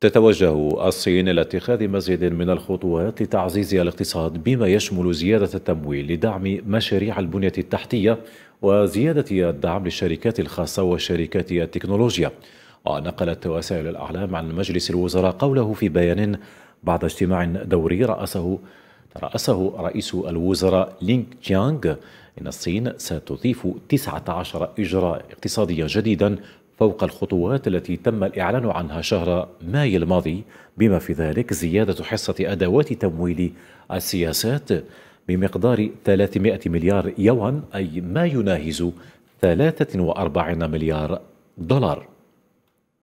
تتوجه الصين إلى اتخاذ مزيد من الخطوات لتعزيز الاقتصاد بما يشمل زيادة التمويل لدعم مشاريع البنية التحتية وزيادة الدعم للشركات الخاصة وشركات التكنولوجيا. ونقلت وسائل الأعلام عن مجلس الوزراء قوله في بيان بعد اجتماع دوري رأسه رأسه رئيس الوزراء لينغ تشيانغ إن الصين ستضيف 19 إجراء اقتصاديا جديدا فوق الخطوات التي تم الإعلان عنها شهر مايو الماضي بما في ذلك زيادة حصة أدوات تمويل السياسات بمقدار 300 مليار يوان أي ما يناهز 43 مليار دولار.